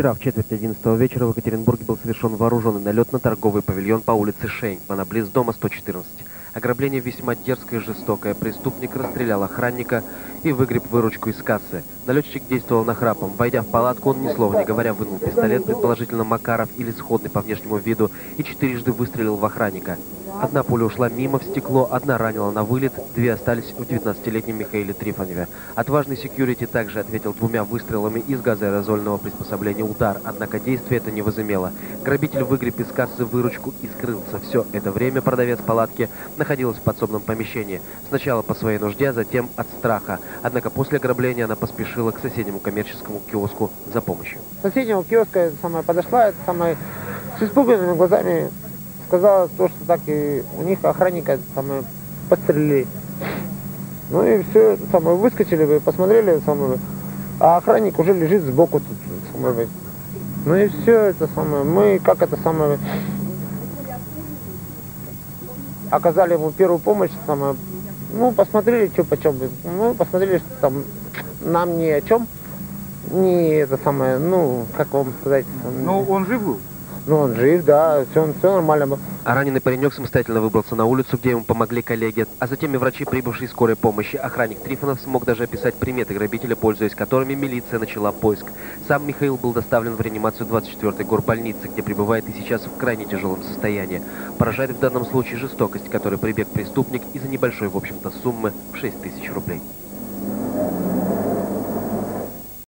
Вчера в четверть одиннадцатого вечера в Екатеринбурге был совершен вооруженный налет на торговый павильон по улице Шейнкмана, близ дома 114. Ограбление весьма дерзкое и жестокое. Преступник расстрелял охранника и выгреб выручку из кассы. Налетчик действовал нахрапом. Войдя в палатку, он, ни слова не говоря, вынул пистолет, предположительно Макаров или сходный по внешнему виду, и четырежды выстрелил в охранника. Одна пуля ушла мимо в стекло, одна ранила на вылет, две остались в 19-летнем Михаиле Трифоневе. Отважный секьюрити также ответил двумя выстрелами из газоаэрозольного приспособления «Удар», однако действия это не возымело. Грабитель выгреб из кассы выручку и скрылся. Все это время продавец палатки находилась в подсобном помещении. Сначала по своей нужде, а затем от страха. Однако после ограбления она поспешила к соседнему коммерческому киоску за помощью. соседнего киоска самое, подошла, самое, с испуганными глазами сказала то, что так и у них охранника это самое, подстрелили. Ну и все, самое, выскочили, вы посмотрели, самое, а охранник уже лежит сбоку тут, самое, ну и все это самое, мы как это самое, оказали ему первую помощь, самое, ну посмотрели, что почем, ну посмотрели, что там нам ни о чем, не это самое, ну, как вам сказать, Ну, он жив был? Ну он жив, да, все, все нормально было. А раненый паренек самостоятельно выбрался на улицу, где ему помогли коллеги, а затем и врачи, прибывшие скорой помощи. Охранник Трифонов смог даже описать приметы грабителя, пользуясь которыми милиция начала поиск. Сам Михаил был доставлен в реанимацию 24-й горбольницы, где пребывает и сейчас в крайне тяжелом состоянии. Поражает в данном случае жестокость, которой прибег преступник из-за небольшой, в общем-то, суммы в 6 тысяч рублей.